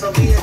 So. mío